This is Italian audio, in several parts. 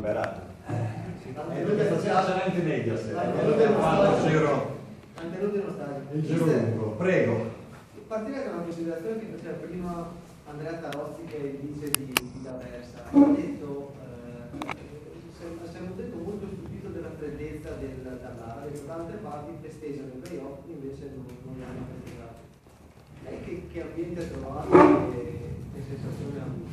liberato. Eh, questa sera sarà anche meglio se Mantenuti uno stadio. Il giro lungo, prego. Partire da una considerazione che faceva prima Andrea Tarozzi che vice di, di D'Aversa. Ha detto, eh, siamo detto molto stupito della freddezza del, dall'ara, che da altre parti festeggiano i playoff invece non, non li hanno festeggiati. Lei che, che ambiente ha trovato e che sensazione ha avuto?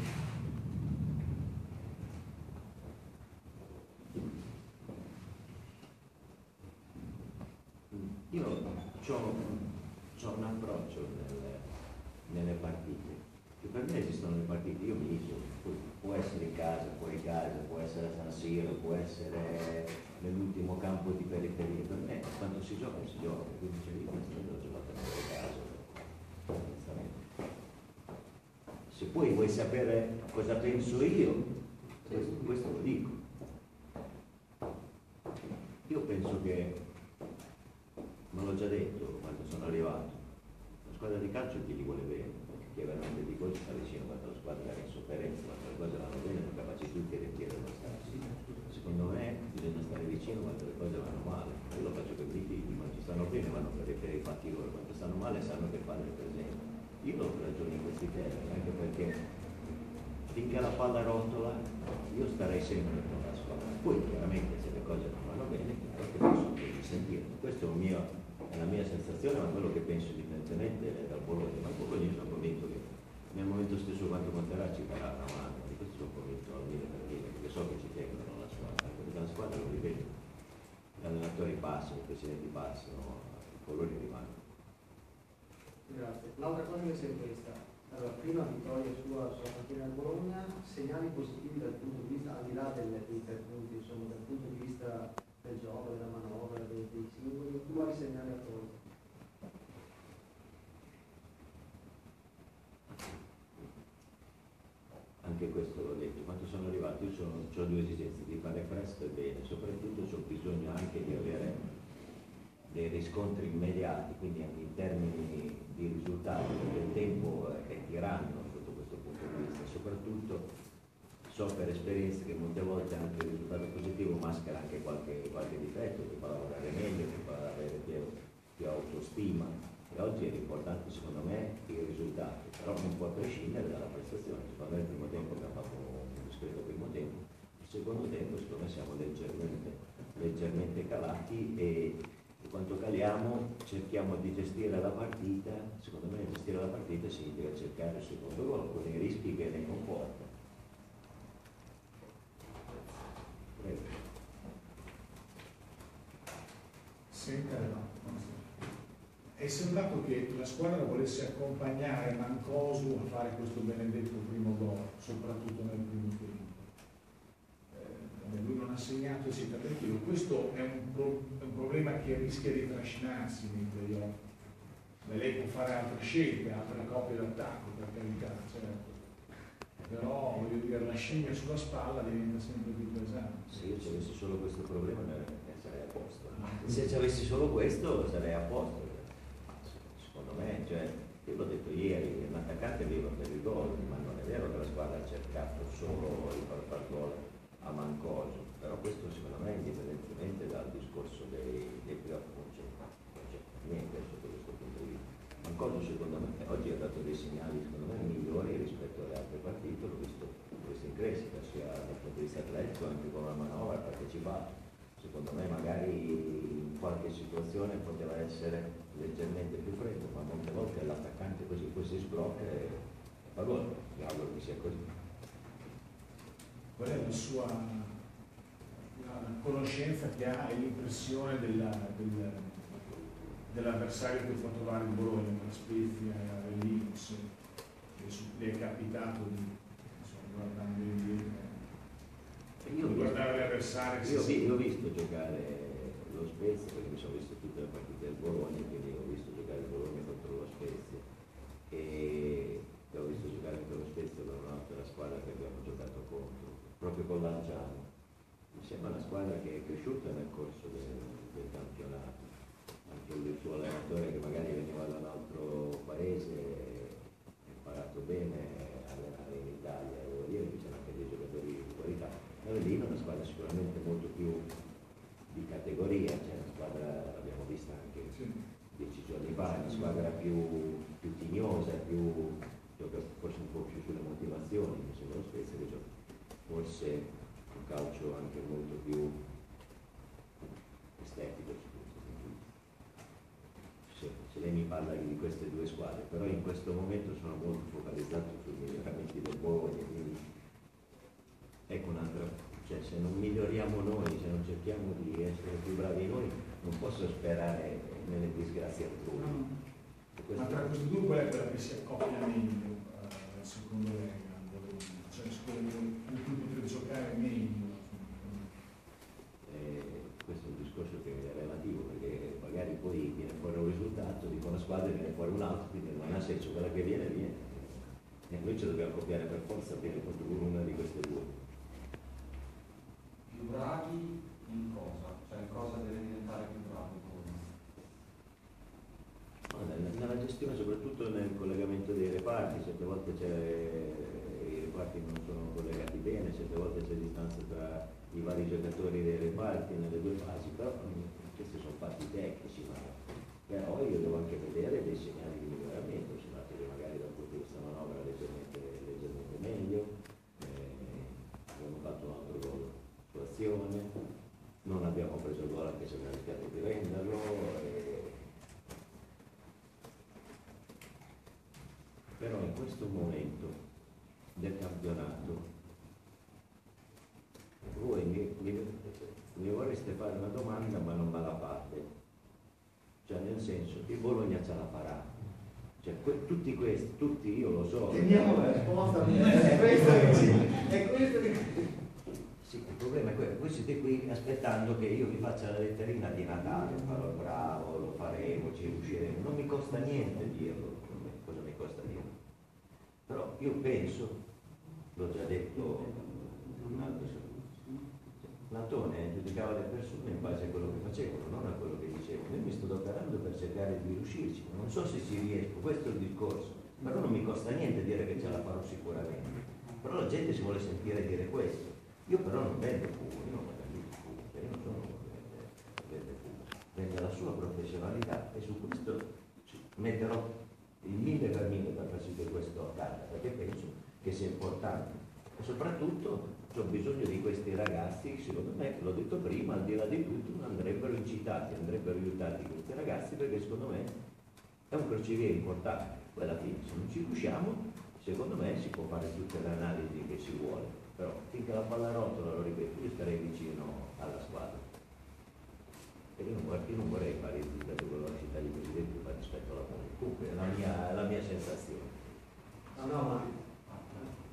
Io ho un approccio nelle, nelle, partite, che per me esistono le partite, io mi dico, può essere in casa, fuori casa, può essere a San Siro, può essere nell'ultimo campo di periferia, per me quando si gioca si gioca, quindi c'è io l'ho giocato nel caso, se poi vuoi sapere cosa penso io, questo, questo lo dico. Io penso che me l'ho già detto quando sono arrivato, la squadra di calcio chi li vuole bene, è veramente di gol sta vicino quando la squadra è in sofferenza, quando le cose vanno bene, sono capaci tutti di riempire lo stadio. Secondo me bisogna stare vicino quando le cose vanno male, io lo faccio per i figli, quando stanno bene vanno per riempire i fatti loro, quando stanno male sanno che il presente. Io non ragiono in questi termini, anche perché finché la palla rotola io starei sempre con la squadra. Poi chiaramente se le cose non vanno bene, perché posso sentire. Questo è mio è la mia sensazione, ma quello che penso evidentemente dal Bologna, ma il Bologna sono convinto che nel momento stesso quando conterà ci darà una mano, di questo sono convinto al mille per mille, perché so che ci tengono la squadra, perché la squadra lo rivedo, gli allenatori passano, i presidenti passano, i colori rimangono. Grazie. L'altra cosa invece è questa. Allora, prima vittoria sua sulla partita del Bologna, segnali positivi dal punto di vista, al di là delle, dei tre punti, insomma, dal punto di vista del gioco, della manovra, dei, dei singoli, quali segnali a voi? Anche questo l'ho detto, quando sono arrivato io ho due esigenze, di fare presto e bene, soprattutto ho bisogno anche di avere dei riscontri immediati, quindi anche in termini di risultati, perché il tempo è tiranno sotto questo punto di vista, soprattutto so per esperienza che molte volte anche il risultato positivo maschera anche qualche, qualche difetto, che fa lavorare meglio, che fa avere più, più autostima. E oggi è importante secondo me il risultato, però non può prescindere dalla prestazione. Secondo me il primo tempo abbiamo fatto un discreto primo tempo, il secondo siamo leggermente, leggermente calati e quando caliamo cerchiamo di gestire la partita, secondo me gestire la partita significa cercare il secondo gol con i rischi che ne comporta. È sembrato che la squadra volesse accompagnare Mancosu a fare questo benedetto primo gol, soprattutto nel primo tempo. Eh, lui e si è capito. Questo è un, pro, è un, problema che rischia di trascinarsi nei playoff. Lei può fare altre scelte, altre coppie d'attacco, per carità, certo però voglio dire la scimmia sulla spalla diventa sempre più pesante. Se io ci avessi solo questo problema ne sarei a posto. Se ci avessi solo questo sarei a posto. Secondo me, cioè, io l'ho detto ieri, l'attaccante vive per il gol, ma non è vero che la squadra ha cercato solo di far far gol a Mancoso, però questo secondo me indipendentemente dal discorso dei, dei playoff non c'è, niente sotto questo punto di vista. Mancoso secondo me oggi ha dato dei segnali secondo me migliori rispetto alle altre partite, l'ho visto, visto in crescita sia dal punto di vista atletico anche con la manovra partecipato. Secondo me magari in qualche situazione poteva essere leggermente più freddo, ma molte volte l'attaccante così poi si sblocca e fa gol. Mi auguro che sia così. Qual è la sua la conoscenza che ha e l'impressione della, del, dell'avversario che fa trovare il Bologna, la Spezia e l'Inps? le è capitato di insomma, guardando indietro io guardare l'avversario io, io ho visto giocare lo Spezia perché mi sono visto tutte le partite del Bologna quindi ho visto giocare il Bologna contro lo Spezia e ho visto giocare anche lo Spezia con un'altra squadra che abbiamo giocato contro proprio con l'Argiano mi sembra una squadra che è cresciuta nel corso del, del campionato anche il suo allenatore che magari veniva da un altro paese imparato bene a allenare in Italia, devo dire che c'erano anche dei giocatori di qualità. Avellino è una squadra sicuramente molto più di categoria, cioè una squadra, l'abbiamo vista anche Sì. dieci giorni fa, è una squadra più, più tignosa, più, gioca forse un po' più sulle motivazioni, mi sembra lo stesso che gioca forse un calcio anche molto più estetico. Se, se lei mi parla di queste due squadre, però in questo momento sono molto focalizzato sui miglioramenti del Bologna, quindi ecco un'altra, cioè se non miglioriamo noi, se non cerchiamo di essere più bravi noi, non posso sperare nelle disgrazie altrui. Questo- Ma tra queste due qual è quella che si accoppia meglio, eh, secondo lei? Cioè, con cui potrebbe giocare meglio? Eh, questo è un discorso che è relativo perché magari fuori un risultato di una squadra e viene fuori un altro, quindi non ha senso quella che viene viene. E noi ci dobbiamo copiare per forza bene contro una di queste due. Più bravi in cosa? Cioè in cosa deve diventare più? No, nella- gestione soprattutto nel collegamento dei reparti, certe volte c'è- i reparti non sono collegati bene, certe volte c'è distanza tra i vari giocatori dei reparti nelle due fasi, però mm, questi sono fatti tecnici, ma però io devo anche vedere dei segnali di miglioramento, sono andati magari dal punto di vista manovra leggermente, leggermente meglio, eh, abbiamo fatto un altro gol su azione, non abbiamo preso il gol anche se abbiamo rischiato di renderlo. e- Però in questo momento del campionato voi mi, mi- mi vorreste fare una domanda ma non me la fate. Cioè nel senso, il Bologna ce la farà. Cioè, que- tutti questi, tutti io lo so. Teniamo la risposta, è questo che ci... È questo che... Sì, il problema è quello, voi siete qui aspettando che io vi faccia la letterina di Natale, farò bravo, lo faremo, ci riusciremo, non mi costa niente dirlo, cosa mi costa dirlo? Però io penso, l'ho già detto un altro secondo, Platone giudicava le persone in base a quello che facevano, non a quello che. Io mi sto adoperando per cercare di riuscirci, non so se ci riesco, questo è il discorso. Però non mi costa niente dire che ce la farò sicuramente. Però la gente si vuole sentire dire questo. Io però non vendo fumo, io non vendo fumo, cioè io non sono che vende, fumo. Vende la sua professionalità e su questo metterò il mille per mille per far sì che questo accada, perché penso che sia importante. E soprattutto ho bisogno di questi ragazzi, secondo me, l'ho detto prima, al di là di tutto, andrebbero incitati, andrebbero aiutati questi ragazzi perché secondo me è un crociere importante. Poi alla fine, se non ci riusciamo, secondo me si può fare tutte le analisi che si vuole, però finché la palla rotola, lo ripeto, io starei vicino alla squadra. Io non, io non vorrei fare il rispetto con la città di presidente, ma rispetto alla palla. Comunque è la mia, la mia sensazione. No, no, ma...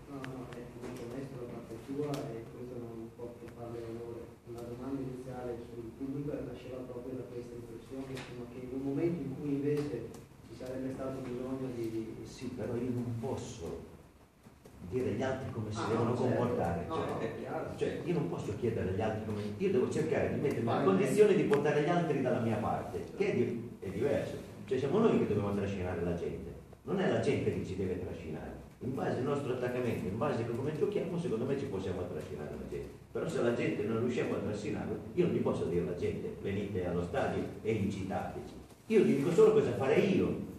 No, no, è molto onesto da parte sua e questo non può che farle onore. La domanda iniziale sul pubblico nasceva proprio da questa impressione, insomma, che in un momento in cui invece ci sarebbe stato bisogno di... Sì, però io non posso dire agli altri come si Ah, devono no, certo. comportare. No, cioè, no, è chiaro. cioè, io non posso chiedere agli altri come. Io devo cercare di mettermi in condizione di portare gli altri dalla mia parte, che è, di- è diverso. Cioè siamo noi che dobbiamo trascinare la gente, non è la gente che ci deve trascinare. In base al nostro attaccamento, in base a come giochiamo, secondo me ci possiamo trascinare la gente. Però se la gente non riusciamo a trascinarla, io non gli posso dire alla gente, venite allo stadio e incitateci. Io gli dico solo cosa fare io.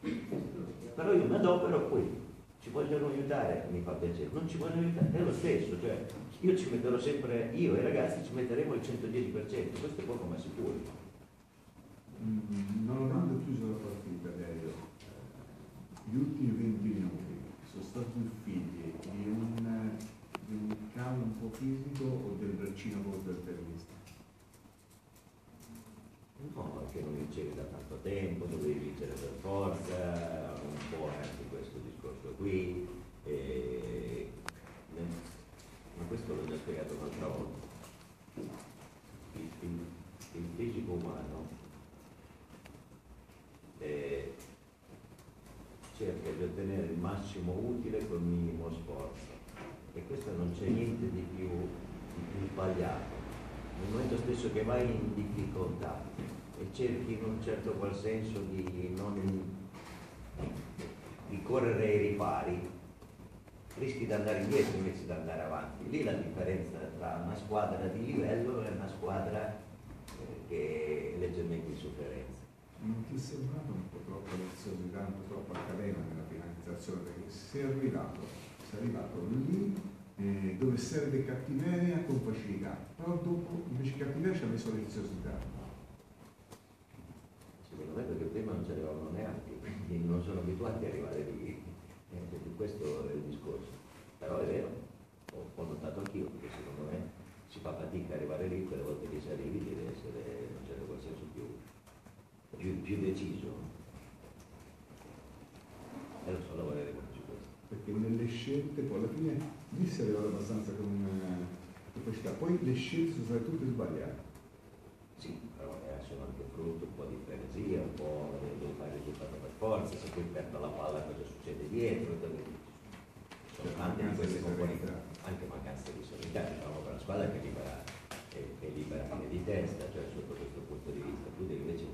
Però io mi adopero poi ci vogliono aiutare, mi fa piacere, non ci vogliono aiutare, è lo stesso, cioè io ci metterò sempre, io e i ragazzi ci metteremo il 110%, questo è poco ma sicuro. Mm, Non avendo chiuso la partita, Dario, gli ultimi 20 minuti sono stati figli di un, di un calo un po' fisico o del braccino corto del tennista? Perché non vincevi da tanto tempo, dovevi vincere per forza, un po' anche questo discorso qui, e... ma questo l'ho già spiegato un'altra volta. Il, il- il fisico umano eh, cerca di ottenere il massimo utile col minimo sforzo e questo non c'è niente di più, di più sbagliato. Nel momento stesso che vai in difficoltà e cerchi in un certo qual senso di, non, di correre ai ripari, rischi di andare indietro invece di andare avanti. Lì la differenza tra una squadra di livello e una squadra eh, che è leggermente in sofferenza. Non ti è sembrato un po' troppo leziosità, un po' troppo accademia nella finalizzazione? Perché sei arrivato, sei arrivato lì eh, dove serve cattiveria con facilità, però dopo invece cattiveria ci ha messo leziosità. Secondo me perché prima non ci arrivavano neanche, quindi non sono abituati ad arrivare lì. Eh, questo è il discorso. Però è vero, ho, ho notato anch'io, perché secondo me si fa fatica ad arrivare lì, quelle volte che si arrivi deve essere in un certo senso più, più, più deciso. E lo so, lavoreremo su questo. Perché nelle scelte poi alla fine lì si è arrivato abbastanza con eh, capacità, poi le scelte sono state tutte sbagliate. Sì, però eh, sono anche frutto un po' di frenesia, un po' devo fare il risultato per forza, se poi perdo la palla cosa succede dietro, sono tante di queste componenti, anche mancanza di serenità, diciamo per una squadra che libera, che, che libera fine di testa, cioè sotto questo punto di vista, tu devi invece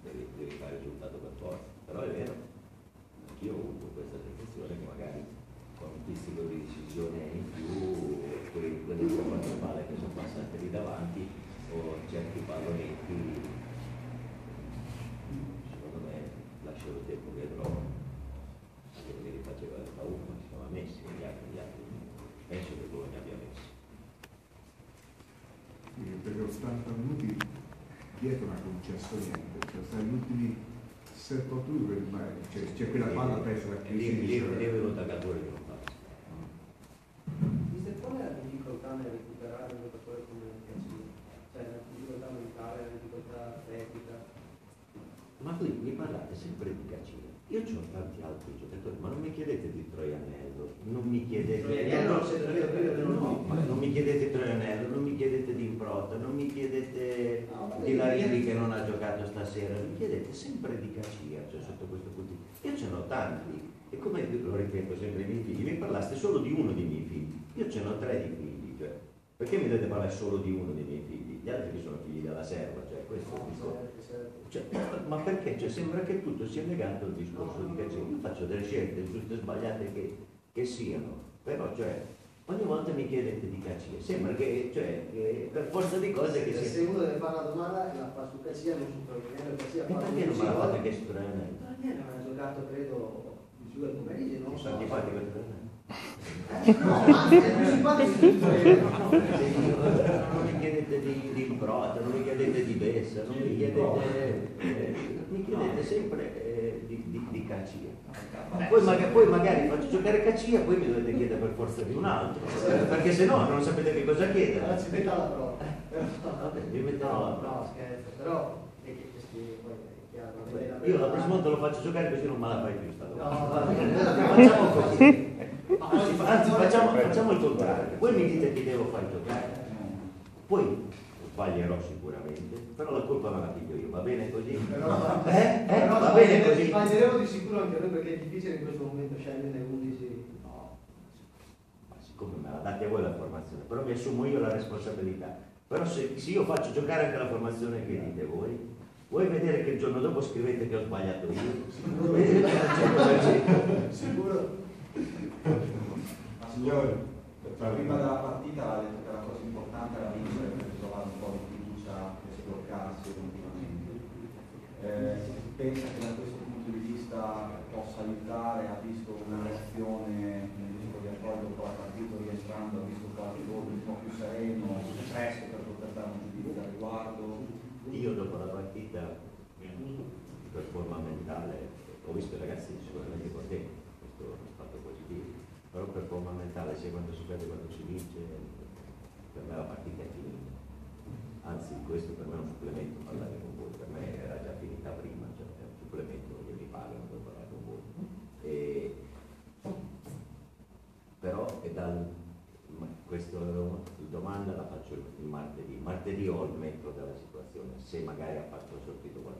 devi, devi fare risultato per forza, però è vero, anch'io ho avuto questa sensazione che magari con un pizzico di decisione in più, quelle quattro palle che sono passate lì davanti, o certi pallonetti, secondo me lasciano il tempo che trovo, anche perché li faceva da uno, si chiama Messi, e gli altri, gli altri, penso che Bologna abbia Messi. Quindi per 80 minuti dietro non ha concesso niente, cioè stai gli ultimi 7-8 minuti, cioè c'è quella palla persa da E lì, lì, lì è venuta a Gattuso che non passa. Mister, qual è la difficoltà nel recuperare un giocatore come Cassini? Cioè la difficoltà mentale, la difficoltà atletica? Ma parlate sempre di Cacina. Io ho tanti altri giocatori, ma non mi chiedete di Troianello, non mi chiedete Troianello, no, se no, ma non mi chiedete Troianello, non mi chiedete di Improta, non mi chiedete di Larini che non ha giocato stasera, mi chiedete sempre di Cacia, cioè sotto questo punto di. Io ce n'ho tanti, e come lo ripeto sempre ai miei figli, mi parlaste solo di uno dei miei figli, io ce n'ho tre di figli, cioè, perché mi dovete parlare solo di uno dei miei figli? Gli altri che sono figli della serva, cioè questo è il discorso. Cioè, ma perché? Cioè, sembra che tutto sia legato al discorso di Caccini. Io faccio delle scelte, giuste o sbagliate che, che siano, però cioè, ogni volta mi chiedete di Caccini. Sembra che, cioè, che per forza di cose che se sia... uno deve fare la domanda la fa su Cassia, non su Troianello, Cassia E fa perché non me la fate che strana? Troianello ha giocato credo giù al pomeriggio, non Non so. sono antipatico a. Eh, No, ma è più simpatico di Troianello. No, perché io- non mi chiedete di, di Improta, non mi chiedete di Bessa, non mi chiedete, eh, mi chiedete sempre eh, di, di, di Cacia. Poi, maga- poi magari faccio giocare Cacia, poi mi dovete chiedere per forza di un altro, perché se no non sapete che cosa chiedere. Allora ci metta alla prova. Vabbè, vi metterò No, alla prova. no, scherzo, però è che che la Io la prossima volta lo faccio giocare così non me la fai più sta No, bene. Facciamo così. Ma Anzi, facciamo, facciamo il contrario. Voi mi dite chi devo far giocare. Poi sbaglierò sicuramente, però la colpa me la piglio io, va bene così? Però, Eh? Eh? però Va bene così? Sbaglieremo di sicuro anche noi perché è difficile in questo momento scegliere 11. No, ma siccome me la date a voi la formazione, però mi assumo io la responsabilità. Però se, se io faccio giocare anche la formazione che dite voi, vuoi vedere che il giorno dopo scrivete che ho sbagliato io? Non. Sicuro. Ma prima della partita ha detto che la cosa importante era vincere per trovare un po' di fiducia e sbloccarsi continuamente. Eh, pensa che da questo punto di vista possa aiutare, ha visto una reazione nel disco di accordo dopo la partita rientrando, ha visto qualche gol un po' più sereno, più presto per poter dare un giudizio al riguardo. Io dopo la partita, per forma mentale, ho visto i ragazzi sicuramente contenti, questo è un fatto positivo, però per forma mentale sia quando si perde quando si vince, per me la partita è finita. Anzi, questo per me è un supplemento parlare con voi, per me era già finita prima, cioè è un supplemento che mi pagano per parlare con voi. E, però è dal, questa domanda la faccio il martedì. Martedì ho il metro della situazione, se magari ha fatto sortito qualche effetto.